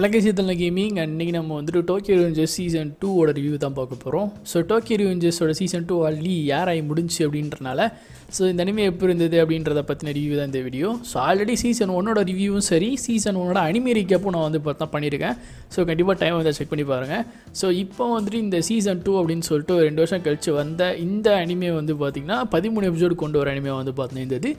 ஹலகசித்தல் gaming and இன்றைக்கி நம்ம வந்துட்டு டோக்கியோ ரிவெஞ்சர்ஸ் சீசன் டூவோட ரிவ்யூ தான் பார்க்க போகிறோம் ஸோ டோக்கியோ ரிவெஞ்சர்ஸோட சீசன் டூ ஆல்ரெடி யார் முடிஞ்சு அப்படின்றனால ஸோ இந்த அனிமே எப்படி இருந்தது அப்படின்றத பற்றின ரிவ்யூ தான் இந்த வீடியோ ஸோ ஆல்ரெடி சீசன் ஒன்னோட ரிவ்யூவும் சரி சீசன் ஒன்னோட அனிமே ரீக்கப்பும் நான் வந்து பார்த்தா பண்ணியிருக்கேன். ஸோ கண்டிப்பாக டைம் வந்து செக் பண்ணி பாருங்கள் ஸோ இப்போ வந்துட்டு இந்த சீசன் டூ அப்படின்னு சொல்லிட்டு ஒரு ரெண்டு வருஷம் கழிச்சு வந்த இந்த அனிமே வந்து பார்த்திங்கன்னா பதிமூணு எபிசோடு கொண்டு வர அனிமே வந்து பார்த்தீங்கன்னா இருந்தது.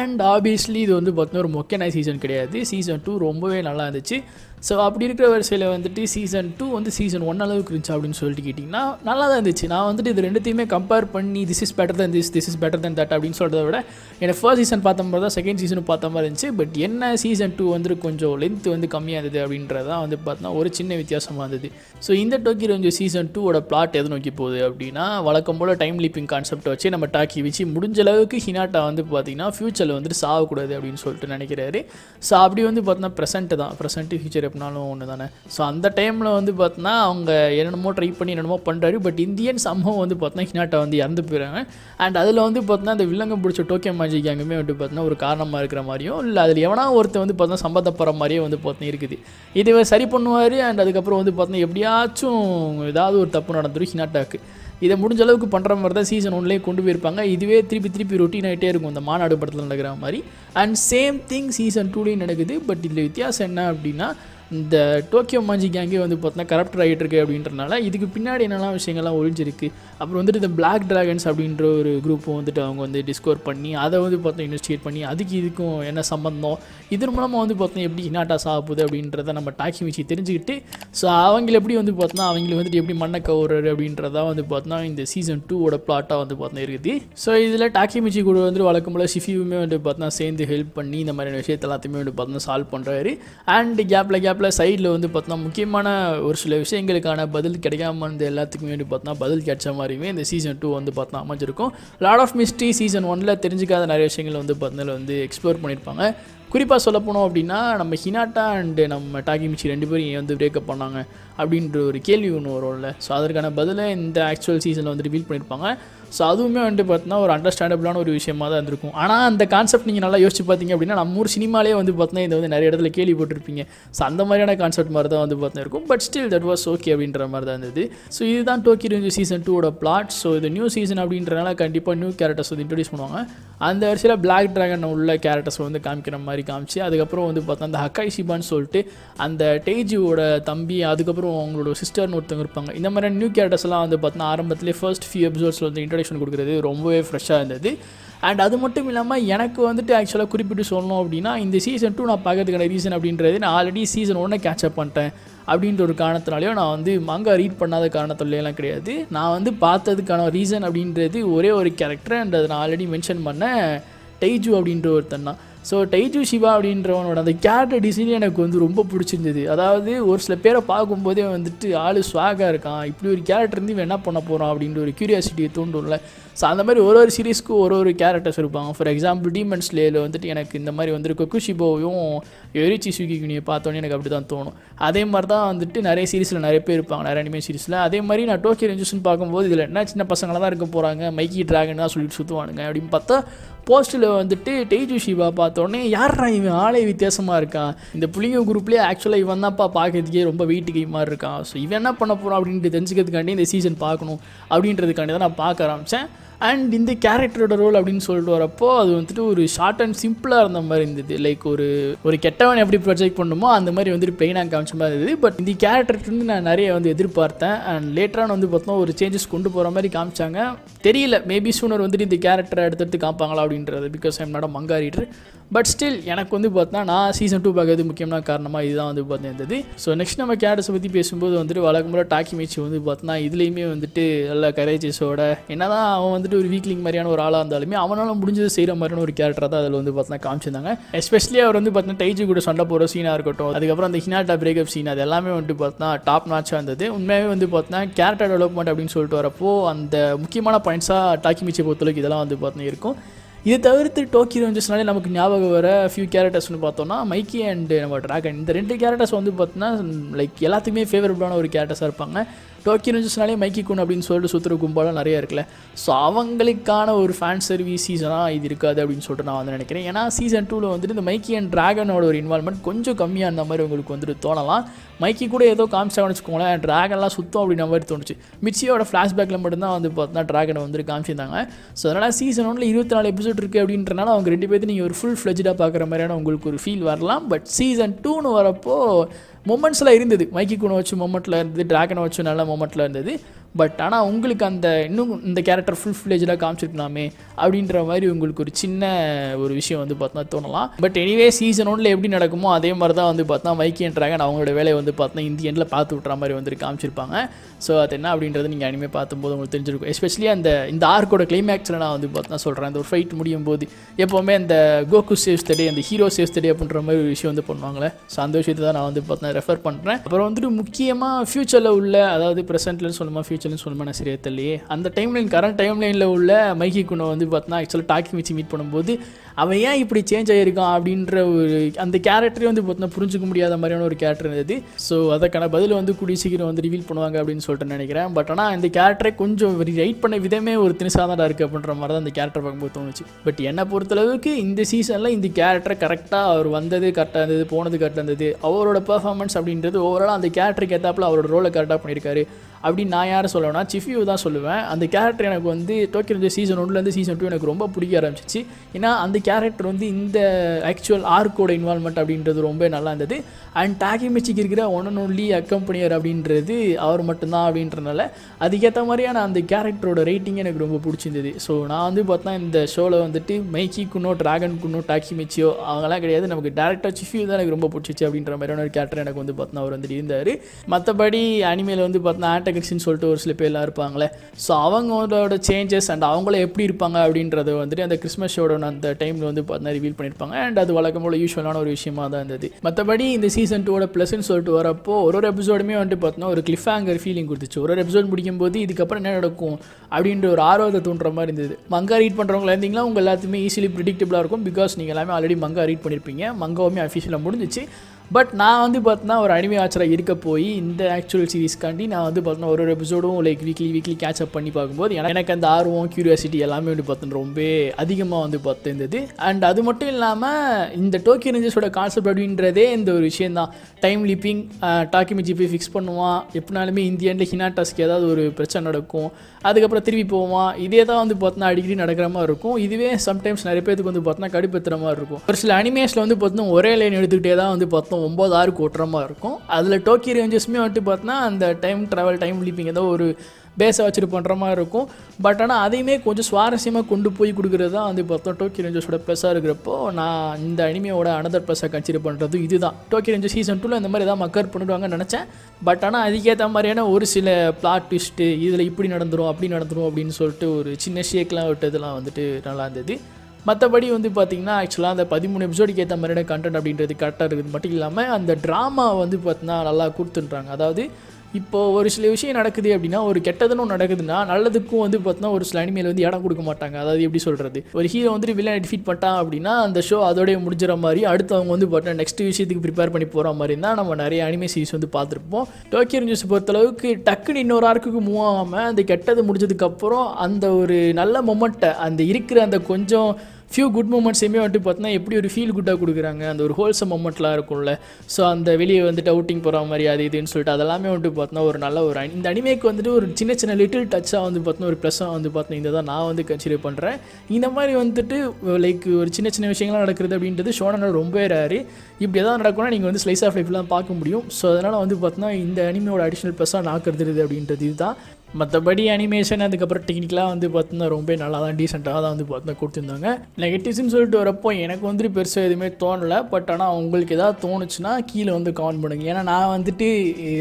அண்ட் ஆப்வியஸ்லி இது வந்து பார்த்தீங்கன்னா ஒரு மொக்கனாய் சீசன் கிடையாது. சீசன் டூ ரொம்பவே நல்லா இருந்துச்சு. ஸோ அப்படி இருக்கிற வரிசையில் வந்துட்டு சீசன் டூ வந்து சீசன் ஒன் அளவுக்கு இருந்துச்சு அப்படின்னு சொல்லிட்டு கேட்டிங்கன்னா நல்லா தான் இருந்துச்சு. நான் வந்துட்டு இது ரெண்டுத்தையுமே கம்பேர் பண்ணி this is better than this this is better than that அப்படின்னு சொல்கிறத விட எனக்கு ஃபர்ஸ்ட் சீசன் பார்த்த மாதிரி தான் செகண்ட் சீசனும் பார்த்த மாதிரி இருந்துச்சு. பட் என்ன சீசன் டூ வந்துட்டு கொஞ்சம் லென்த் வந்து கம்மியாக இருந்தது அப்படின்றது தான் வந்து பார்த்தா ஒரு சின்ன வித்தியாசமாக இருந்தது. ஸோ இந்த டோக்கி ரேஞ்சு சீசன் டூவோட பிளாட் எது நோக்கி போகுது அப்படின்னா வழக்கம் போல் டைம் லீப்பிங் கான்செப்டை வச்சு நம்ம டாக்கி வச்சு முடிஞ்ச அளவுக்கு ஹினாட்டா வந்து பார்த்திங்கன்னா ஃப்யூச்சரில் வந்துட்டு சாகக்கூடாது அப்படின்னு சொல்லிட்டு நினைக்கிறாரு. ஸோ அப்படி வந்து பார்த்தோன்னா ப்ரெசென்ட்டு தான். ப்ரெசென்ட்டு ஃபியூச்சர் எப்படினாலும் ஒன்று தானே. ஸோ அந்த டைமில் வந்து பார்த்தோன்னா அவங்க என்னென்னமோ ட்ரை பண்ணி என்னென்னமோ பண்ணுறாரு பட் இந்தியன் சம்பவம் வந்து பார்த்தோன்னா ஹினாட்டா வந்து இறந்து போயிடுறாங்க. அண்ட் அதில் வந்து பார்த்தோன்னா அந்த வில்லங்கம் பிடிச்ச டோக்கியோ மேஜிக் அங்கேயுமே வந்து பார்த்தோன்னா ஒரு காரணமாக இருக்கிற மாதிரியும் இல்லை அதில் எவனா ஒருத்தர் வந்து பார்த்தோன்னா சம்பந்தப்படுற மாதிரியே வந்து பார்த்தோன்னா இருக்குது. இதை சரி பண்ணுவார் அண்ட் அதுக்கப்புறம் வந்து பார்த்தோன்னா எப்படியாச்சும் ஏதாவது ஒரு தப்பு நடந்துடும் ஹினாட்டாக்கு இதை முடிஞ்ச அளவுக்கு பண்ணுற மாதிரி தான் சீசன் ஒன்லேயே கொண்டு போயிருப்பாங்க. இதுவே திருப்பி திருப்பி ரொட்டீன் ஆகிட்டே இருக்கும். இந்த மாநாடு படத்தில் நடக்கிற மாதிரி. அண்ட் சேம் திங் சீசன் டூலேயும் நடக்குது. பட் இதில் வித்தியாசம் என்ன அப்படின்னா இந்த டோக்கியோ மாஞ்சி கேங்கே வந்து பார்த்தோன்னா கரப்டர் ஆகிட்டு இருக்கு அப்படின்றனால இதுக்கு பின்னாடி என்னெல்லாம் விஷயங்கள்லாம் ஒழிஞ்சிருக்கு? அப்புறம் வந்துட்டு இந்த பிளாக் ட்ராகன்ஸ் அப்படின்ற ஒரு குரூப்பும் வந்துட்டு அவங்க வந்து டிஸ்கவர் பண்ணி அதை வந்து பார்த்தோம் இன்வெஸ்டிகேட் பண்ணி அதுக்கு இதுக்கும் என்ன சம்மந்தம் இதன் மூலமாக வந்து பார்த்தோம் எப்படி ஹினாட்டா சாப்பிடுது அப்படின்றத நம்ம டாக்கி வச்சு தெரிஞ்சுக்கிட்டு ஸோ அவங்கள எப்படி வந்து பார்த்தோன்னா அவங்கள வந்துட்டு எப்படி மண்ணை கவுறாரு அப்படின்றதா வந்து பார்த்தோன்னா இந்த சீசன் டூவோட பிளாட்டாக வந்து பார்த்தோன்னா இருக்குது. ஸோ இதில் டாக்கி மிச்சி கூட வந்து வழக்கம் போல் ஷிஃபியுமே வந்து பார்த்தோன்னா சேர்ந்து ஹெல்ப் பண்ணி இந்த மாதிரியான விஷயத்த எல்லாத்தையுமே வந்து பார்த்தோன்னா சால்வ் பண்ணுறாரு அண்ட் கேப்பில் கேப்பில் சைடில் வந்து பார்த்தோன்னா முக்கியமான ஒரு சில விஷயங்களுக்கான பதில் கிடைக்காம இருந்த எல்லாத்துக்குமே வந்து பார்த்தோம்னா பதில் கிடைச்ச மாதிரியுமே இந்த சீசன் டூ வந்து பார்த்தோன்னா அமைஞ்சிருக்கும். லாட் ஆஃப் மிஸ்ட்ரி சீசன் ஒனில் தெரிஞ்சுக்காத நிறைய விஷயங்கள் வந்து பார்த்தோம்னா வந்து எக்ஸ்ப்ளோர் பண்ணியிருப்பாங்க குறிப்பாக சொல்ல போனோம் அப்படின்னா நம்ம ஹினாட்டா அண்டு நம்ம டாகிமிச்சி ரெண்டு பேரும் ஏன் வந்து பிரேக்கப் பண்ணாங்க அப்படின்ற ஒரு கேள்வி ஒன்று வரும்ல. ஸோ அதற்கான பதிலை இந்த ஆக்சுவல் சீசனில் வந்து ரிவீல் பண்ணியிருப்பாங்க. ஸோ அதுவுமே வந்துட்டு பார்த்தீங்கன்னா ஒரு அண்டர்ஸ்டாண்டபிளான ஒரு விஷயமாக தான் இருந்திருக்கும். ஆனால் அந்த கான்செப்ட் நீங்கள் நல்லா யோசிச்சு பார்த்தீங்க அப்படின்னா நம்ம ஊர் சினிமாலே வந்து பார்த்தீங்கன்னா இதை வந்து நிறைய இடத்துல கேள்விப்பட்டிருப்பீங்க ஸோ அந்த மாதிரியான கான்செப்ட் மாதிரி தான் வந்து பார்த்தீங்கன்னா இருக்கும். But still that was okay அப்படின்ற மாதிரி தான் இருந்தது. ஸோ இதுதான் டோக்கி ரிஞ்சு சீசன் டூவோட பிளாட் ஸோ இது நியூ சீசன் அப்படின்றனால கண்டிப்பாக நியூ கேரக்டர்ஸ் வந்து இன்ட்ரடியூஸ் பண்ணுவாங்க. அந்த வரிசையில் பிளாக் ட்ராகன் உள்ள கேரக்டர்ஸ் வந்து காமிக்கிற மாதிரி காமிச்சு அதுக்கப்புறம் வந்து பார்த்தா அந்த ஹக்காய் ஷிபான்னு சொல்லிட்டு அந்த டேஜியோட தம்பி அதுக்கப்புறம் அவங்களோட சிஸ்டர்னு ஒருத்தவங்க இருப்பாங்க. இந்த மாதிரி நியூ கேரக்டர்ஸ்லாம் வந்து பார்த்தீங்கன்னா ஆரம்பத்திலே ஃபர்ஸ்ட் ஃபியூ எபிசோட்ஸில் வந்து இன்ட்ரடக்ஷன் கொடுக்குறது ரொம்பவே ஃப்ரெஷ்ஷாக இருந்தது. அண்ட் அது மட்டும் இல்லாமல் எனக்கு வந்துட்டு ஆக்சுவலாக குறிப்பிட்டு சொல்லணும் அப்படின்னா இந்த சீசன் டூ நான் பார்க்கறதுக்கான ரீசன் அப்படின்றது நான் ஆல்ரெடி சீசன் ஒன்றை கேட்சப் பண்ணிட்டேன் அப்படின்ற ஒரு காரணத்தினாலேயோ நான் வந்து மங்கா ரீட் பண்ணாத காரணத்துலையெல்லாம் கிடையாது. நான் வந்து பார்த்ததுக்கான ரீசன் அப்படின்றது ஒரே ஒரு கேரக்டர் அண்ட் அதை நான் ஆல்ரெடி மென்ஷன் பண்ணேன் டெய்ஜு அப்படின்ற ஒருத்தன் தான். ஸோ டைஜு சிவா அப்படின்றவனோட அந்த கேரக்டர் டிசைன் எனக்கு வந்து ரொம்ப பிடிச்சிருந்தது. அதாவது ஒரு சில பேரை பார்க்கும்போதே வந்துட்டு ஆள் ஸ்வாகாக இருக்கான். இப்படி ஒரு கேரக்டர் இருந்து இவன் என்ன பண்ண போகிறான் அப்படின்ற ஒரு க்யூரியாசிட்டியை தூண்டும்ல. ஸோ அந்த மாதிரி ஒரு ஒரு சீரீஸ்க்கு ஒரு ஒரு கேரக்டர்ஸ் இருப்பாங்க. ஃபார் எக்ஸாம்பிள் டீமன் லேயில் வந்துட்டு எனக்கு இந்த மாதிரி வந்துட்டு கொக்குஷிபோவையும் எரிச்சி சுகிக்குனியை பார்த்தோன்னே எனக்கு அப்படி தான் தோணும். அதே மாதிரி தான் வந்துட்டு நிறைய சீரீஸில் நிறைய பேர் இருப்பாங்க. நிறைய அனிமே சீரீஸில் அதே மாதிரி நான் டோக்கியோ ரெஞ்சூஸ்னு பார்க்கும்போது இதில் என்ன சின்ன பசங்களாக தான் இருக்க போகிறாங்க மைக்கி ட்ராகன் தான் சொல்லிட்டு சுற்றுவானுங்க அப்படின்னு பார்த்தா போஸ்ட்டில் வந்துட்டு டெய்ஜு ஷிவா பார்த்தோன்னே யாரா இவன்? ஆளே வித்தியாசமாக இருக்கான் இந்த புளிங்க குரூப்லேயே ஆக்சுவலாக இவன் தான்ப்பா பார்க்கறதுக்கே ரொம்ப வெயிட் கை மாதிரி இருக்கான். ஸோ இவன் என்ன பண்ண போகிறான் அப்படின்ட்டு தெரிஞ்சுக்கிறதுக்காண்டி இந்த சீசன் பார்க்கணும் அப்படின்றதுக்காண்டி தான் நான் பார்க்க ஆரம்பித்தேன் அண்ட் இந்த கேரக்டரோட ரோல் அப்படின்னு சொல்லிட்டு வரப்போ அது வந்துட்டு ஒரு ஷார்ட் அண்ட் சிம்பிளாக இருந்த மாதிரி இருந்தது. லைக் ஒரு ஒரு கெட்டவன் எப்படி ப்ரொஜெக்ட் பண்ணுமோ அந்த மாதிரி வந்துட்டு பெயினாக காமிச்ச மாதிரி இருந்தது. பட் இந்த கேரக்டர்லேருந்து நான் நிறைய வந்து எதிர்பார்த்தேன். அண்ட் லேட்டரான வந்து பார்த்தோம் ஒரு சேஞ்சஸ் கொண்டு போகிற மாதிரி காமிச்சாங்க. தெரியல மேபி சூனர் வந்துட்டு இந்த கேரக்டரை எடுத்து காமிப்பாங்களா அப்படின்றது because I'm not manga reader but still எனக்கு வந்து பார்த்தா நான் சீசன் டூ பார்க்கறது முக்கியமான காரணமாக இதுதான் வந்து பார்த்தா இருந்தது. ஸோ நெக்ஸ்ட் நம்ம கேரக்டர்ஸை பற்றி பேசும்போது வந்துட்டு வழக்கம்போல டாக்கி மேட்ச் வந்து பார்த்தோன்னா இதுலேயுமே வந்துட்டு நல்ல கரேஜஸோட என்னதான் அவன் வந்துட்டு ஒரு வீக்லிங் மாதிரியான ஒரு ஆளாக இருந்தாலுமே அவனால் முடிஞ்சது செய்கிற மாதிரியான ஒரு கேரக்டர் தான் அதில் வந்து பார்த்தா காமிச்சிருந்தாங்க. எஸ்பெஷலி அவர் வந்து பார்த்தீங்கன்னா டைஜி கூட சண்டை போகிற சீனாக இருக்கட்டும் அதுக்கப்புறம் அந்த ஹினாட்டா பிரேக்கப் சீன் அது எல்லாமே வந்துட்டு பார்த்தா டாப் நாச்சாக இருந்தது. உண்மையாகவே வந்து பார்த்தா கேரக்டர் டெவலப்மெண்ட் அப்படின்னு சொல்லிட்டு வரப்போ அந்த முக்கியமான பாயிண்ட்ஸாக டாக்கி மீச்சை பொறுத்தளவுக்கு இதெல்லாம் வந்து பார்த்தீங்கன்னா இருக்கும். இதை தவிர்த்து டோக்கியோ ரேஞ்சர்ஸ்னாலே நமக்கு ஞாபகம் வர ஃபியூ கேரக்டர்ஸ்னு பார்த்தோம்னா மைக்கி அண்ட் நம்ம ட்ராகன் இந்த ரெண்டு கேரக்டர்ஸ் வந்து பார்த்தோன்னா லைக் எல்லாத்துக்குமே ஃபேவரபுளான ஒரு கேரக்டர்ஸாக இருப்பாங்க. டோக்கியோ ரேஞ்சர்ஸ்னாலே மைக்கி குன் அப்படின்னு சொல்லிட்டு சுற்றுற கும்பலாம் நிறைய இருக்குல்ல. ஸோ அவங்களுக்கான ஒரு ஃபேன் சர்வீஸ் சீசனாக இது இருக்காது அப்படின்னு சொல்லிட்டு நான் வந்து நினைக்கிறேன். ஏன்னா சீசன் டூவில் வந்துட்டு இந்த மைக்கி அண்ட் ட்ராகனோட ஒரு இன்வால்மெண்ட் கொஞ்சம் கம்மியாக இருந்த மாதிரி உங்களுக்கு வந்துட்டு தோணலாம். மைக்கி கூட ஏதோ காமிச்சாங்கன்னு வச்சுக்கோங்களேன் ட்ராகன்லாம் சுத்தம் அப்படின்ற மாதிரி தோணுச்சு. மிச்சியோட ஃப்ளாஷ்பேக்கில் மட்டும்தான் வந்து பார்த்தா ட்ராகனை வந்துட்டு காமிச்சிருந்தாங்க. ஸோ அதனால் சீசன் ஒன்றில் இருபத்தி நாலு எபிசோட் இருக்குது அப்படின்றனால அவங்க ரெண்டு பேர்த்து நீங்கள் ஒரு ஃபுல் ஃப்ளெஜ்டாக பார்க்குற மாதிரியான உங்களுக்கு ஒரு ஃபீல் வரலாம். பட் சீசன் டூன்னு வரப்போ மொமெண்ட்ஸ்லாம் இருந்தது. மைக்கி குணை வச்சு மொமெண்ட்டில் இருந்தது ட்ராகனை வச்சு நல்ல மோமெண்ட்டில் இருந்தது. பட் ஆனால் உங்களுக்கு அந்த இன்னும் இந்த கேரக்டர் ஃபுல் ஃப்ளேஜாக காமிச்சிருக்கலாமே அப்படின்ற மாதிரி உங்களுக்கு ஒரு சின்ன ஒரு விஷயம் வந்து பார்த்தா தோணலாம். பட் எனிவே சீசன் ஒன்றில் எப்படி நடக்குமோ அதே மாதிரி தான் வந்து பார்த்தா வைக்கின்றாங்க அவங்களோட வேலையை வந்து பார்த்தா இந்தியனில் பார்த்து விட்ற மாதிரி வந்துட்டு காமிச்சிருப்பாங்க. ஸோ அது என்ன அப்படின்றது நீங்கள் அனிமே பார்த்தும்போது உங்களுக்கு தெரிஞ்சிருக்கும். எஸ்பெஷலி அந்த இந்த ஆர்க்கோட கிளைமேக்ஸில் நான் வந்து பார்த்தா சொல்கிறேன் அந்த ஒரு ஃபைட் முடியும் போது எப்போவுமே அந்த கோகு சேவ்ஸ் தடே அந்த ஹீரோ சேவ்ஸ் தடே அப்படின்ற மாதிரி ஒரு விஷயம் வந்து பண்ணுவாங்களே. ஸோ அந்த விஷயத்தை தான் நான் வந்து பார்த்தா ரெஃபர் பண்ணுறேன் அப்புறம் வந்துட்டு முக்கியமாக ஃப்யூச்சரில் உள்ள அதாவது ப்ரெசென்ட்லன்னு சொல்லுமா ஃப்யூச்சர்னு சொல்லுமா நான் சரியா தெரியலையே. அந்த டைம் லைன் கரண்ட் டைம்லைனில் உள்ள மைக்கி குணை வந்து பார்த்தா ஆக்சுவலாக டாக்கி வச்சு மீட் பண்ணும்போது அவன் ஏன் இப்படி சேஞ்ச் ஆகியிருக்கான் அப்படின்ற ஒரு அந்த கேரக்டரே வந்து பார்த்தா புரிஞ்சுக்க முடியாத மாதிரியான ஒரு கேரக்டர் இருந்தது. ஸோ அதற்கான பதில் வந்து கூடிய சீக்கிரம் வந்து ரிவீல் பண்ணுவாங்க அப்படின்னு சொல்லிட்டு நினைக்கிறேன். பட் ஆனால் இந்த கேரக்டரை கொஞ்சம் ரைட் பண்ண விதமே ஒரு திணிசாக இருக்குது அப்படின்ற மாதிரி தான் அந்த கேரக்டர் பார்க்கும்போது தோணுச்சு. பட் என்னை பொறுத்தளவுக்கு இந்த சீசனில் இந்த கேரக்டர் கரெக்டாக அவர் வந்தது கரெக்டாக இருந்தது போனது கரெக்டாக இருந்தது அவரோட பெர்ஃபார்மன்ஸ் அப்படின்றது ஓவரால் அந்த கேரக்டருக்கு ஏற்றாப்புல அவரோட ரோலை கரெக்டாக பண்ணியிருக்காரு. அப்படின்னு நான் யாரை சொல்லணும்னா சிஃபியூ தான் சொல்லுவேன். அந்த கேரக்டர் எனக்கு வந்து டோக்கியோ சீசன் ஒன்லேருந்து சீசன் டூ எனக்கு ரொம்ப பிடிக்க ஆரம்பிச்சிச்சு. ஏன்னா அந்த கேரக்டர் வந்து இந்த ஆக்சுவல் ஆர்க்கோட இன்வால்மெண்ட் அப்படின்றது ரொம்ப நல்லா இருந்தது. அண்ட் டாகி மிச்சிக்கு இருக்கிற ஒன் அண்ட் ஒன்லி அக்கம்பனியர் அப்படின்றது அவர் மட்டும்தான் அப்படின்றனால அதுக்கேற்ற மாதிரியான அந்த கேரக்டரோட ரேட்டிங் எனக்கு ரொம்ப பிடிச்சிருந்தது. ஸோ நான் வந்து பார்த்தா இந்த ஷோவில் வந்துட்டு மைக்கி குன்னோ ட்ராகன் குன்னோ டாக்கிமிச்சியோ அவங்களாம் கிடையாது. நமக்கு டேரக்டாக சிஃபியூ தான் எனக்கு ரொம்ப பிடிச்சிச்சு அப்படின்ற மாதிரியான ஒரு கேரக்டர் எனக்கு வந்து பார்த்தா அவர் வந்துட்டு இருந்தார். மற்றபடி அனிமேல வந்து பார்த்தா ஆண்டகிரிக்ஸ்னு சொல்லிட்டு ஒரு சில பேர்லாம் இருப்பாங்களே. ஸோ அவங்களோட சேஞ்சஸ் அண்ட் அவங்கள எப்படி இருப்பாங்க அப்படின்றத வந்துட்டு அந்த கிறிஸ்மஸ் ஷோட அந்த டைமில் வந்து பார்த்தா ரிவீல் பண்ணியிருப்பாங்க. அண்ட் அது வழக்கம் போல் யூஸ்வலான ஒரு விஷயமா தான் இருந்தது. மற்றபடி இந்த சீசன் டூவோட ப்ளஸ்ன்னு சொல்லிட்டு வரப்போ ஒரு ஒரு எபிசோடுமே வந்துட்டு பார்த்தோன்னா ஒரு கிளிஃப் ஹேங்கர் ஃபீலிங் கொடுத்துச்சு. ஒரு ஒரு எபிசோட் முடிக்கும் போது இதுக்கப்புறம் என்ன நடக்கும் அப்படின்ற ஒரு ஆர்வத்தை தூண்டுற மாதிரி இருந்தது. மங்கா ரீட் பண்ணுறவங்களா இருந்தீங்களா? உங்கள் எல்லாத்துக்குமே ஈஸிலி ப்ரிடிக்டபிளாக இருக்கும் பிகாஸ் நீங்கள் எல்லாமே ஆல்ரெடி மங்கா ரீட் பண்ணியிருப்பீங்க மங்காவுமே அஃபிஷியலாக முடிஞ்சிச்சு. பட் நான் வந்து பார்த்தீங்கன்னா ஒரு அனிமே ஆச்சராக இருக்க போய் இந்த ஆக்சுவல் சீரிஸ்க்காண்டி நான் வந்து பார்த்தீங்கன்னா ஒரு ஒரு எபிசோடும் like weekly weekly catch up பண்ணி பார்க்கும்போது எனக்கு எனக்கு அந்த ஆர்வம் கியூரியாசிட்டி எல்லாமே வந்து பார்த்தீங்கன்னா ரொம்ப அதிகமாக வந்து பார்த்துருந்தது அண்ட் அது மட்டும் இல்லாமல் இந்த டோக்கியோ ரேஞ்சர்ஸோட கான்செப்ட் அப்படின்றதே இந்த ஒரு விஷயம் தான் டைம் லிப்பிங் டாக்கிமிச்சி போய் ஃபிக்ஸ் பண்ணுவான். எப்படினாலுமே இந்தியாண்டில் ஹினாட்டாஸ்க்கு ஏதாவது ஒரு பிரச்சனை நடக்கும். அதுக்கப்புறம் திரும்பி போவான். இதே தான் வந்து பார்த்தீங்கன்னா அடிக்கடி நடக்கிற மாதிரி இருக்கும். இதுவே சம்டைம்ஸ் நிறைய பேருக்கு வந்து பார்த்தீங்கன்னா கடுப்பேற்றுற மாதிரி இருக்கும். ஒரு சில அனிமேஸில் வந்து பார்த்தீங்கன்னா ஒரே லைன் எடுத்துக்கிட்டே தான் வந்து பார்த்தோம் ஒம்பது ஆறு ஓட்டுற மாதிரி இருக்கும். அதில் டோக்கி ரேஞ்சஸுமே வந்துட்டு பார்த்தீங்கன்னா அந்த டைம் ட்ராவல் டைம் லீப்பிங் ஏதோ ஒரு பேஸை வச்சுட்டு பண்ணுற மாதிரி இருக்கும். பட் ஆனால் அதையுமே கொஞ்சம் சுவாரஸ்யமாக கொண்டு போய் கொடுக்குறது தான் வந்து பார்த்தோம் டோக்கி ரேஞ்சர்ஸோட ப்ளஸ்ஸாக இருக்கிறப்போ நான் இந்த அனிமையோட அனதர் ப்ளஸ்ஸை கன்சிடர் பண்ணுறது இதுதான். டோக்கி ரேஞ்சர் சீசன் டூவில் இந்த மாதிரி ஏதாவது மக்கர் பண்ணிடுவாங்கன்னு நினச்சேன். பட் ஆனால் அதுக்கேற்ற மாதிரியான ஒரு சில பிளாட் ட்விஸ்ட்டு இதில் இப்படி நடந்துடும் அப்படி நடந்துடும் அப்படின்னு சொல்லிட்டு ஒரு சின்ன ஷேக்லாம் விட்டதெல்லாம் வந்துட்டு நல்லா இருந்தது. மற்றபடி வந்து பார்த்திங்கன்னா ஆக்சுவலாக அந்த பதிமூணு எபிசோடுக்கு ஏற்ற மாதிரியான கண்டென்ட் அப்படின்றது கரெக்டாக இருக்குது. மட்டும் இல்லாமல் அந்த ட்ராமா வந்து பார்த்தீங்கன்னா நல்லா கொடுத்துன்றாங்க அதாவது இப்போது ஒரு சில விஷயம் நடக்குது அப்படின்னா ஒரு கெட்டதுன்னு ஒன்று நடக்குதுன்னா நல்லதுக்கும் வந்து பார்த்தினா ஒரு சில அனிமையில் வந்து இடம் கொடுக்க மாட்டாங்க. அதாவது எப்படி சொல்கிறது ஒரு ஹீரோ வந்துட்டு வில்லனை டிஃபீட் பண்ணிட்டான் அப்படின்னா அந்த ஷோ அதோடய முடிஞ்சிற மாதிரி அடுத்து அவங்க வந்து பார்த்தா நெக்ஸ்ட் விஷயத்துக்கு ப்ரிப்பேர் பண்ணி போகிற மாதிரி தான் நம்ம நிறைய அனிமே சீரிஸ் வந்து பார்த்துருப்போம். டோக்கியோ நியூஸ் பொறுத்தளவுக்கு டக்குன்னு இன்னொரு ஆர்க்குக்கு மூவ் ஆகாமல் அந்த கெட்டது முடிஞ்சதுக்கப்புறம் அந்த ஒரு நல்ல மொமெண்ட்டை அந்த இருக்கிற அந்த கொஞ்சம் ஃபியூ குட் மூமெண்ட்ஸையுமே வந்துட்டு பார்த்தீங்கன்னா எப்படி ஒரு ஃபீல் குட்டாக கொடுக்குறாங்க அந்த ஒரு ஹோல்சம் மூமெண்ட்லாம் இருக்கும்ல. ஸோ அந்த வெளியே வந்துட்டு அவுட்டிங் போகிற மாதிரி அது இதுன்னு சொல்லிட்டு அதெல்லாமே வந்துட்டு பார்த்தீங்கன்னா ஒரு நல்ல ஒரு அனி- இந்த அனிமேக்கு வந்துட்டு ஒரு சின்ன சின்ன லிட்டில் டச்சாக வந்து பார்த்தீங்கன்னா ஒரு ப்ளஸ்ஸாக வந்து பார்த்தீங்கன்னா இதை தான் நான் வந்து கன்சிடர் பண்ணுறேன் இந்த மாதிரி வந்துட்டு லைக் ஒரு சின்ன சின்ன விஷயங்கள்லாம் நடக்கிறது அப்படின்றது ஷோனோட ரொம்பவே ரேரு இப்படி எதாவது நடக்கும்னா நீங்கள் வந்து ஸ்லைஸ் ஆஃப் லைஃப்லாம் பார்க்க முடியும். ஸோ அதனால் வந்து பார்த்தீங்கன்னா இந்த அனிமையோட அடிஷ்னல் ப்ளஸ்ஸாக நான் கருதுறது அப்படின்றது இதுதான். மற்றபடி அனிமேஷன் அதுக்கப்புறம் டெக்னிக்கலாக வந்து பார்த்தீங்கன்னா ரொம்ப நல்லா தான் டீசெண்டாக தான் வந்து பார்த்தீங்கன்னா கொடுத்துருந்தாங்க. நெகட்டிவ்ஸ்னு சொல்லிட்டு வரப்போ எனக்கு வந்துட்டு பெருசாக எதுவுமே தோணலை. பட் ஆனால் உங்களுக்கு எதாவது தோணுச்சுன்னா கீழே வந்து கமெண்ட் பண்ணுங்கள் ஏன்னா நான் வந்துட்டு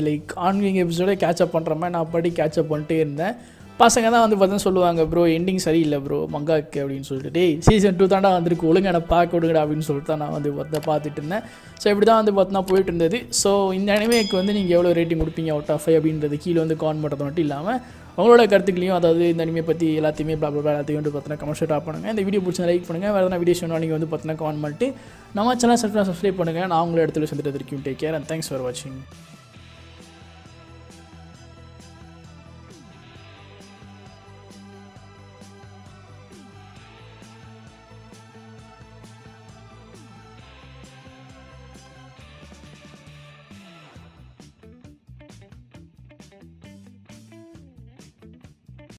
லைக் ஆன்விங் எபிசோடே கேட்சப் பண்ணுற மாதிரி நான் படி கேட்சப் பண்ணிட்டே இருந்தேன். பசங்க தான் வந்து பார்த்தா சொல்லுவாங்க ப்ரோ எண்டிங் சரியில்லை ப்ரோ மங்காக்கு அப்படின்னு சொல்லிட்டு. டேய் சீசன் டூ தாண்டா வந்திருக்கு ஒழுங்கா எனக்கு பார்க்க விடுங்கடா அப்படின்னு சொல்லிட்டு தான் நான் வந்து பார்த்தா பார்த்துட்டு இருந்தேன். ஸோ இப்படி தான் வந்து பார்த்தா போயிட்டு இருந்தது. ஸோ இந்த அனிமேக்கு வந்து நீங்கள் எவ்வளோ ரேட்டிங் கொடுப்பீங்க அவுட் ஆஃப் ஃபைவ் அப்படின்றது கீழே வந்து கான் பண்ணுறது மட்டும் இல்லாமல் உங்களோட கருத்துக்களையும் அதாவது இந்த அனிமே பற்றி எல்லாத்தையுமே ப்ளா ப்ளா எல்லாத்தையும் வந்து பார்த்தீங்கன்னா கமெண்ட் டாப் பண்ணுங்கள் இந்த வீடியோ பிடிச்சா லைக் பண்ணுங்கள் வேறு எதனா வீடியோ சொன்னால் நீங்கள் வந்து பார்த்தீங்கன்னா கமெண்ட் பண்ணிட்டு நம்ம சேனல் சப்ஸ்கிரைப் பண்ணுங்கள் நான் உங்களை இடத்துல சந்திட்டு வரைக்கும் take care and thanks for வாட்சிங்